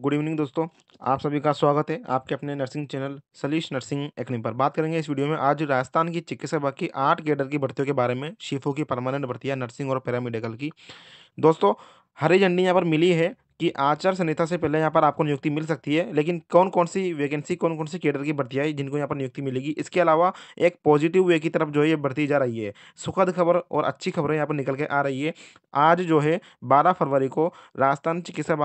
Good evening दोस्तों, आप सभी का स्वागत है आपके अपने nursing channel Salish nursing academy पर। बात करेंगे इस वीडियो में। आज राजस्थान की चिकित्सा विभाग की आठ केडर की भर्तियों के बारे में, शिफो की परमानेंट भर्तियाँ नर्सिंग और पैरामेडिकल की। दोस्तों, हरी झंडी यहाँ पर मिली है कि आचार संहिता से पहले यहाँ पर आपको नियुक्ति मिल सकती है, लेकिन कौन कौन सी वैकेंसी कौन कौन सी केडर की भर्ती आई जिनको यहाँ पर नियुक्ति मिलेगी? इसके अलावा एक पॉजिटिव वे की तरफ़ जो है ये बढ़ती जा रही है। सुखद खबर और अच्छी खबरें यहाँ पर निकल के आ रही है। आज जो है बारह फरवरी को राजस्थान चिकित्सा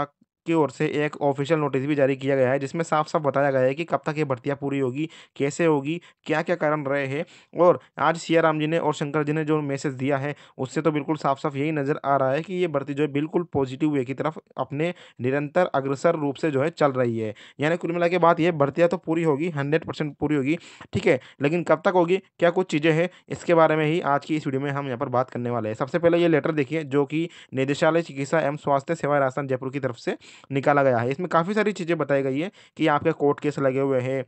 की ओर से एक ऑफिशियल नोटिस भी जारी किया गया है, जिसमें साफ़ साफ़ बताया गया है कि कब तक ये भर्तियाँ पूरी होगी, कैसे होगी क्या क्या कारण रहे हैं, और आज सिया राम जी ने और शंकर जी ने जो मैसेज दिया है, उससे तो बिल्कुल साफ़ साफ़ यही नज़र आ रहा है कि ये भर्ती जो है बिल्कुल पॉजिटिव वे की तरफ़ अपने निरंतर अग्रसर रूप से जो है चल रही है। यानी कुल मिला के बात ये भर्तियाँ तो पूरी होगी हंड्रेड परसेंट पूरी होगी, ठीक है, लेकिन कब तक होगी, क्या कुछ चीज़ें हैं, इसके बारे में ही आज की इस वीडियो में हम यहाँ पर बात करने वाले हैं। सबसे पहले ये लेटर देखिए, जो कि निदेशालय चिकित्सा एवं स्वास्थ्य सेवा राजस्थान जयपुर की तरफ़ से निकाला गया है। इसमें काफ़ी सारी चीज़ें बताई गई है कि आपके कोर्ट केस लगे हुए हैं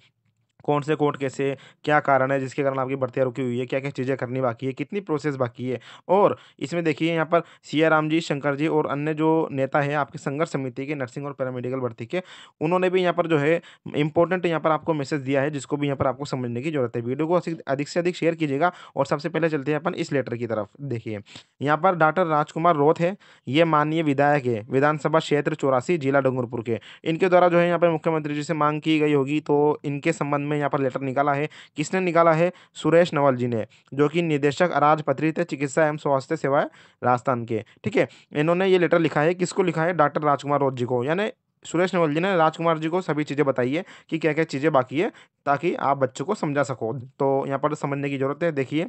कौन से कोर्ट कैसे, क्या कारण है, जिसके कारण आपकी भर्तियाँ रुकी हुई है क्या क्या चीज़ें करनी बाकी है, कितनी प्रोसेस बाकी है? और इसमें देखिए यहाँ पर सिया राम जी शंकर जी और अन्य जो नेता है आपके संघर्ष समिति के, नर्सिंग और पैरामेडिकल भर्ती के, उन्होंने भी यहाँ पर जो है इंपॉर्टेंट यहाँ पर आपको मैसेज दिया है, जिसको भी यहाँ पर आपको समझने की ज़रूरत है। वीडियो को अधिक से अधिक शेयर कीजिएगा और सबसे पहले चलते हैं अपन इस लेटर की तरफ़। देखिए, यहाँ पर डॉक्टर राजकुमार रोथ है, ये माननीय विधायक है, विधानसभा क्षेत्र चौरासी, जिला डूंगरपुर के। इनके द्वारा जो है यहाँ पर मुख्यमंत्री जी से मांग की गई होगी तो इनके संबंध में यहाँ पर लेटर निकाला है। किसने निकाला है? सुरेश नवल जी ने, जो कि निदेशक अराज पत्रित चिकित्सा एवं स्वास्थ्य सेवाएँ राजस्थान के। ठीक है, इन्होंने ये लेटर लिखा है। किसको लिखा है? डॉक्टर राजकुमार रोज जी को। यानी सुरेश नवल जी ने, राजकुमार जी को सभी चीज़ें बताई है कि क्या क्या चीज़ें बाकी है, ताकि आप बच्चों को समझा सको। तो यहाँ पर समझने की ज़रूरत है। देखिए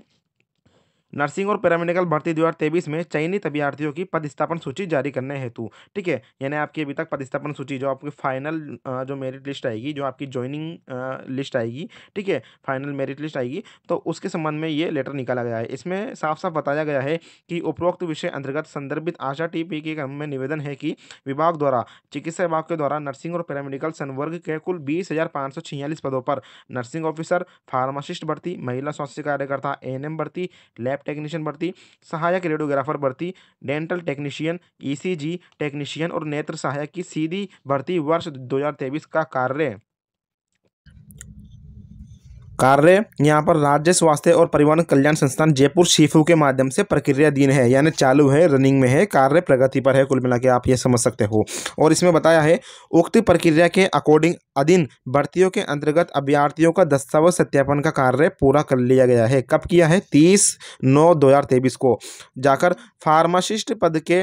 नर्सिंग और पैरामेडिकल भर्ती दो में चयनित अभ्यर्थियों की पदस्थापन सूची जारी करने हेतु, ठीक है? यानी आपकी अभी तक पदस्थापन सूची जो आपकी फाइनल जो मेरिट लिस्ट आएगी, जो आपकी ज्वाइनिंग लिस्ट आएगी, ठीक है? फाइनल मेरिट लिस्ट आएगी तो उसके संबंध में ये लेटर निकाला गया है। इसमें साफ़ साफ़ बताया गया है कि उपरोक्त विषय अंतर्गत संदर्भित आशा टीपी के क्रम में निवेदन है कि विभाग द्वारा, चिकित्सा विभाग के द्वारा नर्सिंग और पैरामेडिकल संवर्ग के कुल बीस पदों पर नर्सिंग ऑफिसर, फार्मासिस्ट भर्ती, महिला स्वास्थ्य कार्यकर्ता एएनएम भर्ती, लैब लैब टेक्नीशियन भर्ती, सहायक रेडियोग्राफर भर्ती डेंटल टेक्नीशियन ईसीजी टेक्नीशियन और नेत्र सहायक की सीधी भर्ती वर्ष 2023 का कार्य। कार्य यहाँ पर राज्य स्वास्थ्य और परिवहन कल्याण संस्थान जयपुर शिफू के माध्यम से प्रक्रियाधीन है, यानी चालू है रनिंग में है, कार्य प्रगति पर है, कुल मिला के आप ये समझ सकते हो। और इसमें बताया है, उक्त प्रक्रिया के अकॉर्डिंग अधीन भर्तियों के अंतर्गत अभ्यर्थियों का दस्तावेज़ सत्यापन का कार्य पूरा कर लिया गया है। कब किया है? तीस नौ दो को। जाकर फार्मासिस्ट पद के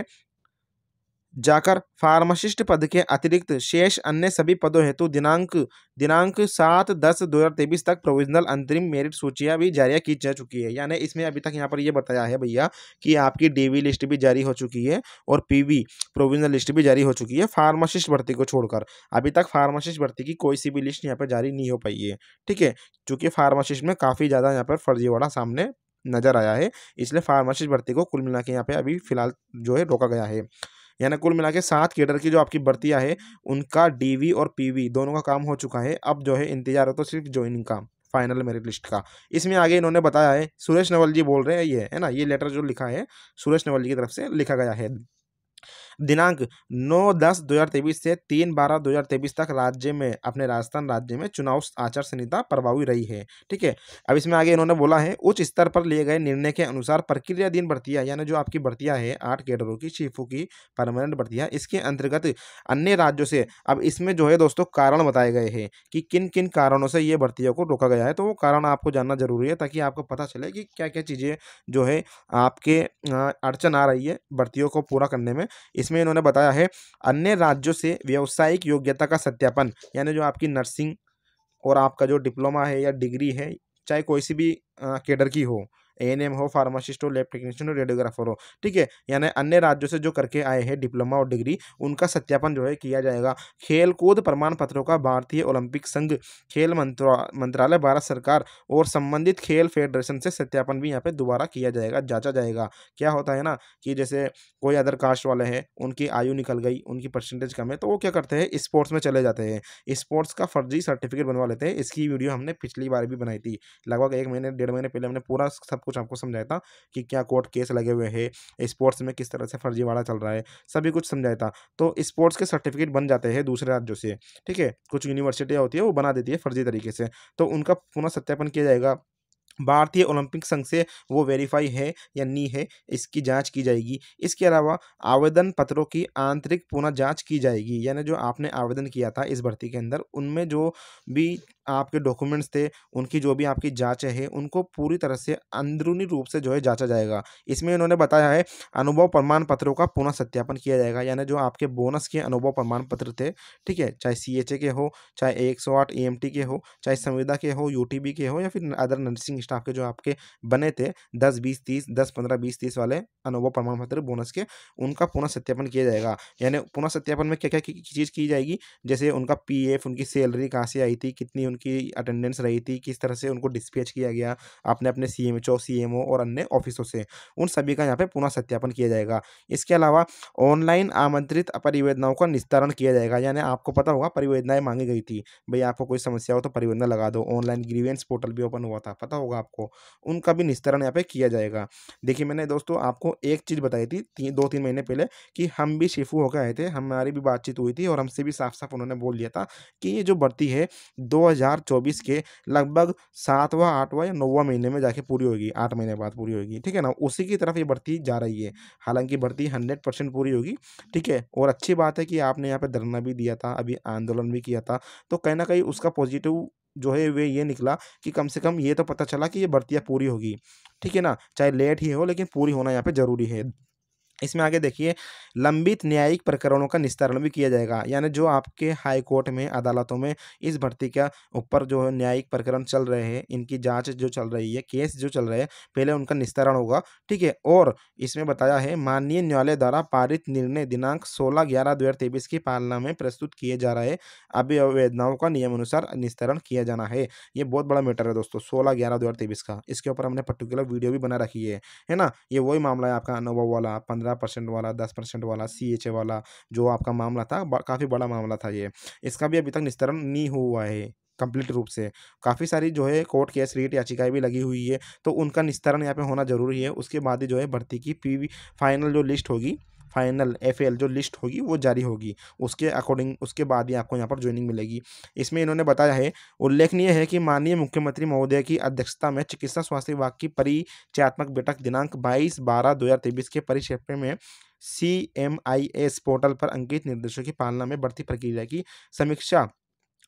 जाकर फार्मासिस्ट पद के अतिरिक्त शेष अन्य सभी पदों हेतु दिनांक दिनांक सात दस दो हज़ार तेईस तक प्रोविजनल अंतरिम मेरिट सूचियाँ भी जारी की जा चुकी है। यानी इसमें अभी तक यहाँ पर ये बताया है भैया कि आपकी डीवी लिस्ट भी जारी हो चुकी है और पीवी प्रोविजनल लिस्ट भी जारी हो चुकी है फार्मासिस्ट भर्ती को छोड़कर। अभी तक फार्मासिस्ट भर्ती की कोई सी भी लिस्ट यहाँ पर जारी नहीं हो पाई है। ठीक है? चूँकि फार्मासिस्ट में काफ़ी ज़्यादा यहाँ पर फर्जीवाड़ा सामने नज़र आया है, इसलिए फार्मासिस्ट भर्ती को कुल मिला के यहाँ पे अभी फ़िलहाल जो है रोका गया है। यानी कुल मिला के सात केडर की जो आपकी भर्तियाँ है, उनका डीवी और पीवी दोनों का काम हो चुका है। अब जो है इंतज़ार है तो सिर्फ़ ज्वाइनिंग का फाइनल मेरिट लिस्ट का। इसमें आगे इन्होंने बताया है, सुरेश नवल जी बोल रहे हैं ये, है ना? ये लेटर जो लिखा है, सुरेश नवल जी की तरफ़ से लिखा गया है। दिनांक 9 दस 2023 से 3 बारह 2023 तक राज्य में, अपने राजस्थान राज्य में चुनाव आचार संहिता प्रभावी रही है, ठीक है? अब इसमें आगे इन्होंने बोला है, उच्च स्तर पर लिए गए निर्णय के अनुसार प्रक्रियाधीन भर्तियाँ यानी जो आपकी भर्तियाँ है, आठ कैडरों की, चीफों की परमानेंट भर्तियाँ इसके अंतर्गत अन्य राज्यों से, अब इसमें जो है दोस्तों कारण बताए गए हैं कि किन किन कारणों से ये भर्तियों को रोका गया है तो वो कारण आपको जानना ज़रूरी है, ताकि आपको पता चले कि क्या क्या चीज़ें जो है आपके अड़चन आ रही है भर्तियों को पूरा करने में इसमें इन्होंने बताया है, अन्य राज्यों से व्यावसायिक योग्यता का सत्यापन, यानी जो आपकी नर्सिंग और आपका जो डिप्लोमा है या डिग्री है, चाहे कोई सी भी केडर की हो एएनएम हो फार्मासिस्ट हो लैब टेक्नीशियन हो रेडियोग्राफर हो। ठीक है, यानी अन्य राज्यों से जो करके आए हैं डिप्लोमा और डिग्री उनका सत्यापन जो है किया जाएगा। खेल कूद प्रमाण पत्रों का भारतीय ओलंपिक संघ, खेल मंत्रालय, भारत सरकार और संबंधित खेल फेडरेशन से सत्यापन भी यहाँ पे दोबारा किया जाएगा, जांचा जाएगा। क्या होता है ना कि जैसे कोई अदर कास्ट वाले हैं, उनकी आयु निकल गई, उनकी परसेंटेज कम है तो वो क्या करते हैं स्पोर्ट्स में चले जाते हैं। स्पोर्ट्स का फर्जी सर्टिफिकेट बनवा लेते हैं, इसकी वीडियो हमने पिछली बार भी बनाई थी। लगभग एक महीने, डेढ़ महीने पहले हमने पूरा सब कुछ आपको समझाया था कि क्या कोर्ट केस लगे हुए हैं, स्पोर्ट्स में किस तरह से फर्जीवाड़ा चल रहा है, सभी कुछ समझाया था तो स्पोर्ट्स के सर्टिफिकेट बन जाते हैं दूसरे राज्यों से, ठीक है? कुछ यूनिवर्सिटियाँ होती है, वो बना देती है फर्जी तरीके से तो उनका पुनः सत्यापन किया जाएगा। भारतीय ओलंपिक संघ से वो वेरीफाई है या नहीं है, इसकी जाँच की जाएगी। इसके अलावा आवेदन पत्रों की आंतरिक पुनः जाँच की जाएगी, यानी जो आपने आवेदन किया था इस भर्ती के अंदर, उनमें जो भी आपके डॉक्यूमेंट्स थे, उनकी जो भी आपकी जाँच है, उनको पूरी तरह से अंदरूनी रूप से जो है जाँचा जाएगा। इसमें इन्होंने बताया है, अनुभव प्रमाण पत्रों का पुनः सत्यापन किया जाएगा, यानी जो आपके बोनस के अनुभव प्रमाण पत्र थे, ठीक है, चाहे सीएचए के हो, चाहे एक सौ के हो, चाहे संविदा के हो यूटीबी के हो, या फिर अदर नर्सिंग स्टाफ के जो आपके बने थे, दस, बीस, तीस, दस, पंद्रह, बीस, तीस वाले अनुभव प्रमाण पत्र बोनस के, उनका पुनः सत्यापन किया जाएगा। यानी पुनः सत्यापन में क्या क्या चीज़ की जाएगी? जैसे उनका पी उनकी सैलरी कहाँ से आई थी? कितनी उनकी अटेंडेंस रही थी? किस तरह से उनको डिस्पैच किया गया? आपने अपने C M C M O और अन्य ऑफिसों से, उन सभी का यहाँ पे पुनः सत्यापन किया जाएगा। इसके अलावा ऑनलाइन आमंत्रित परिवेदनाओं का निस्तारण किया जाएगा। यानी आपको पता होगा परिवेदनाएँ मांगी गई थी। भाई आपको कोई समस्या हो तो परिवेदना लगा दो। ऑनलाइन ग्रीवेंस पोर्टल भी ओपन हुआ था। पता होगा। आपको, उनका भी निस्तारण यहाँ पे किया जाएगा। देखिए, मैंने दोस्तों आपको एक चीज़ बताई थी तीन दो तीन महीने पहले कि हम भी शिफू होकर आए थे, हमारी भी बातचीत हुई थी और हमसे भी साफ़ साफ़ उन्होंने बोल दिया था कि ये जो भर्ती है, दो 2024 के लगभग सातवां, आठवां या नौवां महीने में जाके पूरी होगी आठ महीने बाद पूरी होगी ठीक है ना? उसी की तरफ़ ये भर्ती जा रही है। हालाँकि भर्ती हंड्रेड परसेंट पूरी होगी, ठीक है? और अच्छी बात है कि आपने यहाँ पे धरना भी दिया था, अभी आंदोलन भी किया था तो कहीं ना कहीं उसका पॉजिटिव जो है वे ये निकला कि कम से कम ये तो पता चला कि ये भर्तियाँ पूरी होगी। ठीक है ना? चाहे लेट ही हो, लेकिन पूरी होना यहाँ पे ज़रूरी है। इसमें आगे देखिए, लंबित न्यायिक प्रकरणों का निस्तारण भी किया जाएगा। यानी जो आपके हाई कोर्ट में, अदालतों में इस भर्ती के ऊपर जो है न्यायिक प्रकरण चल रहे हैं, इनकी जाँच जो चल रही है, केस जो चल रहे हैं, पहले उनका निस्तारण होगा, ठीक है? और इसमें बताया है, माननीय न्यायालय द्वारा पारित निर्णय दिनांक सोलह ग्यारह दो की पालना में प्रस्तुत किए जा रहे अभिवेदनाओं का नियमानुसार निस्तारण किया जाना है। ये बहुत बड़ा मैटर है दोस्तों, सोलह ग्यारह दो का। इसके ऊपर हमने पर्टिकुलर वीडियो भी बना रखी है है ना? ये वही मामला है आपका अनुभव वाला, पंद्रह पंद्रह परसेंट वाला, दस परसेंट वाला सी एच ए वाला, जो आपका मामला था काफ़ी बड़ा मामला था ये। इसका भी अभी तक निस्तरण नहीं हुआ है, कंप्लीट रूप से। काफ़ी सारी जो है कोर्ट केस, रीट याचिकाएँ भी लगी हुई है तो उनका निस्तारण यहाँ पे होना ज़रूरी है। उसके बाद ही जो है भर्ती की पीवी फाइनल जो लिस्ट होगी फाइनल एफएल जो लिस्ट होगी, वो जारी होगी। उसके अकॉर्डिंग उसके बाद ही आपको यहाँ पर ज्वाइनिंग मिलेगी। इसमें इन्होंने बताया है, उल्लेखनीय है कि माननीय मुख्यमंत्री महोदय की अध्यक्षता में चिकित्सा स्वास्थ्य विभाग की परिचयात्मक बैठक दिनांक बाईस बारह दो के परिक्षेत्र में C M I S portal पर अंकित निर्देशों की पालना में बढ़ती प्रक्रिया की समीक्षा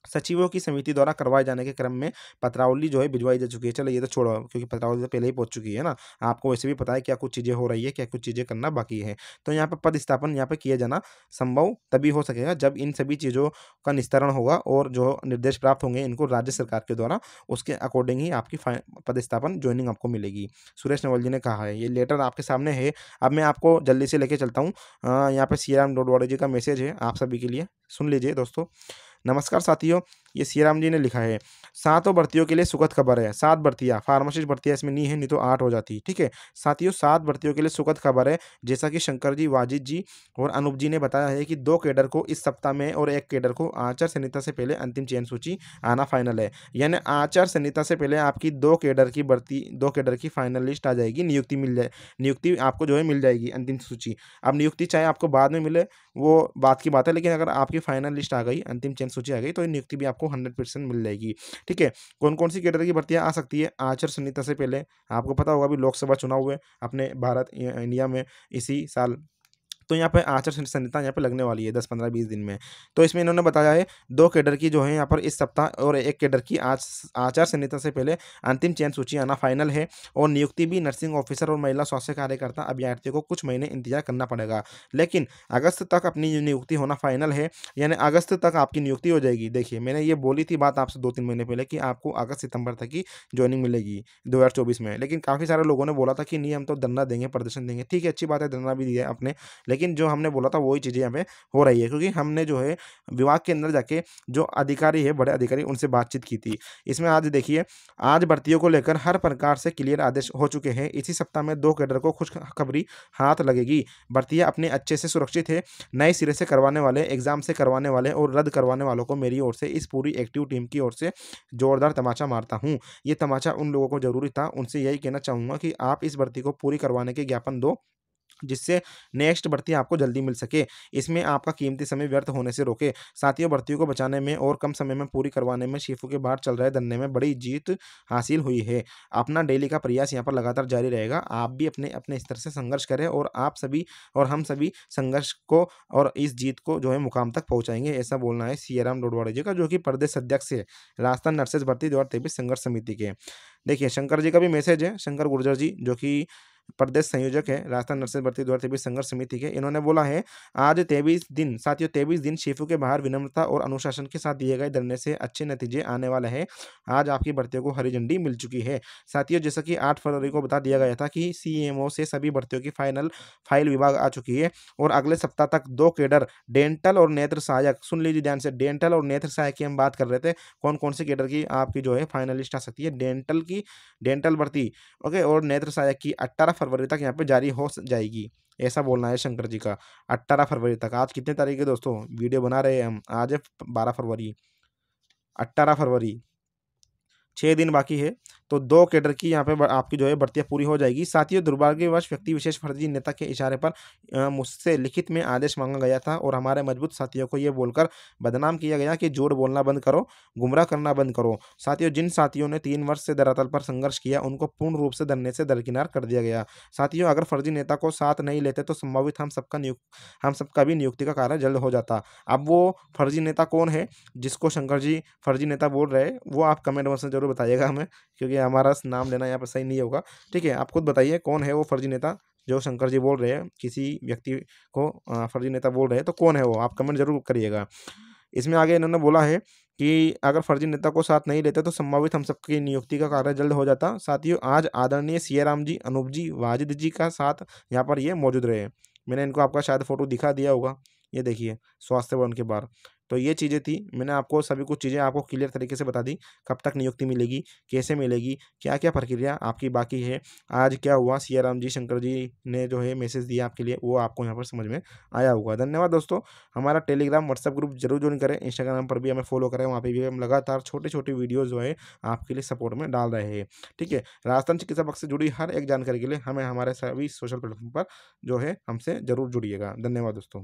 सचिवों की समिति द्वारा करवाए जाने के क्रम में पत्रावली जो है भिजवाई जा चुकी है। चलो ये तो छोड़ो, क्योंकि पत्रावली तो पहले ही पहुँच चुकी है ना। आपको वैसे भी पता है क्या कुछ चीज़ें हो रही है, क्या कुछ चीज़ें करना बाकी है। तो यहाँ पर पद स्थापन यहाँ पर किया जाना संभव तभी हो सकेगा जब इन सभी चीज़ों का निस्तारण होगा और जो निर्देश प्राप्त होंगे इनको राज्य सरकार के द्वारा उसके अकॉर्डिंग ही आपकी पद स्थापन ज्वाइनिंग आपको मिलेगी। सुरेश नवल जी ने कहा है, ये लेटर आपके सामने है। अब मैं आपको जल्दी से लेके चलता हूँ। यहाँ पर सी राम जी का मैसेज है आप सभी के लिए। सुन लीजिए दोस्तों। नमस्कार साथियों ये सीराम जी ने लिखा है, सातों भर्तियों के लिए सुखद खबर है। सात भर्तियाँ, फार्मासिस्ट भर्तियाँ इसमें नहीं है, नहीं तो आठ हो जाती ठीक है? साथियों, सात भर्तियों के लिए सुखद खबर है, जैसा कि शंकर जी वाजिद जी और अनूप जी ने बताया है कि दो केडर को इस सप्ताह में और एक केडर को आचार संहिता से पहले अंतिम चयन सूची आना फाइनल है। यानी आचार संहिता से पहले आपकी दो केडर की भर्ती, दो केडर की फाइनल लिस्ट आ जाएगी, नियुक्ति मिल जाए, नियुक्ति आपको जो है मिल जाएगी अंतिम सूची। अब नियुक्ति चाहे आपको बाद में मिले, वो बात की बात है, लेकिन अगर आपकी फाइनल लिस्ट आ गई, अंतिम चयन सूची आ गई तो नियुक्ति भी आपको हंड्रेड परसेंट मिल जाएगी। ठीक है? कौन कौन सी कैटेगरी की भर्तियाँ आ सकती है? आचार संहिता से पहले आपको पता होगा अभी लोकसभा चुनाव हुए अपने भारत, इंडिया में इसी साल। तो यहाँ पे आचार संहिता यहाँ पे लगने वाली है दस, पंद्रह, बीस दिन में। तो इसमें इन्होंने बताया है, दो केडर की जो है यहाँ पर इस सप्ताह और एक केडर की आज आचार संहिता से पहले अंतिम चयन सूची आना फाइनल है और नियुक्ति भी नर्सिंग ऑफिसर और महिला स्वास्थ्य कार्यकर्ता अभ्यर्थियों को कुछ महीने इंतज़ार करना पड़ेगा। लेकिन अगस्त तक अपनी नियुक्ति होना फाइनल है, यानी अगस्त तक आपकी नियुक्ति हो जाएगी। देखिए, मैंने ये बोली थी बात आपसे दो तीन महीने पहले कि आपको अगस्त सितंबर तक की ज्वाइनिंग मिलेगी दो हज़ार चौबीस में। लेकिन काफ़ी सारे लोगों ने बोला था कि नहीं, हम तो धरना देंगे, प्रदर्शन देंगे। ठीक है, अच्छी बात है, धरना भी दिया अपने लेकिन जो हमने बोला था वही चीज़ें पे हो रही है, क्योंकि हमने जो है विभाग के अंदर जाके जो अधिकारी है, बड़े अधिकारी, उनसे बातचीत की थी। इसमें आज देखिए, आज भर्तियों को लेकर हर प्रकार से क्लियर आदेश हो चुके हैं। इसी सप्ताह में दो कैडर को खुशखबरी हाथ लगेगी। भर्तियाँ अपने अच्छे से सुरक्षित है, नए सिरे से करवाने वाले, एग्ज़ाम से करवाने वाले और रद्द करवाने वालों को मेरी ओर से, इस पूरी एक्टिव टीम की ओर से जोरदार तमाचा मारता हूँ। ये तमाचा उन लोगों को ज़रूरी था, उनसे यही कहना चाहूँगा कि आप इस भर्ती को पूरी करवाने के ज्ञापन दो। जिससे नेक्स्ट भर्ती आपको जल्दी मिल सके। इसमें आपका कीमती समय व्यर्थ होने से रोके। साथियों, भर्तियों को बचाने में और कम समय में पूरी करवाने में शिफू के बाहर चल रहे धरने में बड़ी जीत हासिल हुई है। अपना डेली का प्रयास यहाँ पर लगातार जारी रहेगा। आप भी अपने अपने स्तर से संघर्ष करें और आप सभी और हम सभी संघर्ष को और इस जीत को जो है मुकाम तक पहुँचाएँगे, ऐसा बोलना है सियाराम डोडवाड़े जी का, जो कि प्रदेश अध्यक्ष है, राजस्थान नर्सेज भर्ती दो संघर्ष समिति के। देखिए, शंकर जी का भी मैसेज है, शंकर गुर्जर जी, जो कि प्रदेश संयोजक है, राजस्थान नर्सिंग भर्ती दो हज़ार संघर्ष समिति के। इन्होंने बोला है, आज तेईस दिन, साथियों, तेईस दिन शेफू के बाहर विनम्रता और अनुशासन के साथ दिए गए धरने से अच्छे नतीजे आने वाले हैं। आज आपकी भर्तियों को हरी झंडी मिल चुकी है। साथियों, जैसा कि आठ फरवरी को बता दिया गया था कि सीएमओ से सभी भर्तियों की फाइनल फ़ाइल विभाग आ चुकी है और अगले सप्ताह तक दो केडर डेंटल और नेत्र सहायक, सुन लीजिए ध्यान से डेंटल और नेत्र सहायक की हम बात कर रहे थे कौन कौन से केडर की आपकी जो है फाइनलिस्ट आ सकती है? डेंटल की डेंटल भर्ती ओके और नेत्र सहायक की अट्ठारह फरवरी तक यहाँ पे जारी हो जाएगी। ऐसा बोलना है शंकर जी का। अट्ठारह फरवरी तक। आज कितने तारीख है दोस्तों? वीडियो बना रहे हैं हम। आज है बारह फरवरी। अट्ठारह फरवरी। छः दिन बाकी है तो दो कैडर की यहाँ पे आपकी जो है भर्तियाँ पूरी हो जाएगी। साथ ही दुर्भाग्यवश व्यक्ति, विशेष फर्जी नेता के इशारे पर मुझसे लिखित में आदेश मांगा गया था और हमारे मज़बूत साथियों को ये बोलकर बदनाम किया गया कि जोड़ बोलना बंद करो, गुमराह करना बंद करो। साथियों जिन साथियों ने तीन वर्ष से दरातल पर संघर्ष किया, उनको पूर्ण रूप से धरने से दरकिनार कर दिया गया। साथियों अगर फर्जी नेता को साथ नहीं लेते तो संभावित हम सबका नियुक्त हम सबका भी नियुक्ति का कार्य जल्द हो जाता। अब वो फर्जी नेता कौन है, जिसको शंकर जी फर्जी नेता बोल रहे वो आप कमेंट बॉक्स में ज़रूर बताइएगा हमें, क्योंकि हमारा नाम लेना यहाँ पर सही नहीं होगा। ठीक है, आप खुद बताइए कौन है वो फर्जी नेता जो शंकर जी बोल रहे हैं, किसी व्यक्ति को फर्जी नेता बोल रहे हैं तो कौन है वो? आप कमेंट ज़रूर करिएगा। इसमें आगे इन्होंने बोला है कि अगर फर्जी नेता को साथ नहीं लेते तो संभावित हम सबकी नियुक्ति का कार्य जल्द हो जाता। साथियों, आज आदरणीय सियाराम जी, अनूप जी, वाजिद जी का साथ यहाँ पर ये मौजूद रहे। मैंने इनको आपका शायद फ़ोटो दिखा दिया होगा। ये देखिए, स्वास्थ्य भवन के बाहर तो ये चीज़ें थी, मैंने आपको सभी कुछ चीज़ें आपको क्लियर तरीके से बता दी, कब तक नियुक्ति मिलेगी, कैसे मिलेगी क्या क्या प्रक्रिया आपकी बाकी है, आज क्या हुआ सियाराम जी शंकर जी ने जो है मैसेज दिया आपके लिए, वो आपको यहाँ पर समझ में आया होगा। धन्यवाद दोस्तों, हमारा टेलीग्राम व्हाट्सअप ग्रुप ज़रूर ज्वाइन करें इंस्टाग्राम पर भी हमें फॉलो करें, वहाँ पर भी हम लगातार छोटे छोटे वीडियोज़ जो है, आपके लिए सपोर्ट में डाल रहे हैं। ठीक है, राजस्थान चिकित्सा पक्ष से जुड़ी हर एक जानकारी के लिए हमें हमारे सभी सोशल प्लेटफॉर्म पर जो है हमसे ज़रूर जुड़िएगा। धन्यवाद दोस्तों।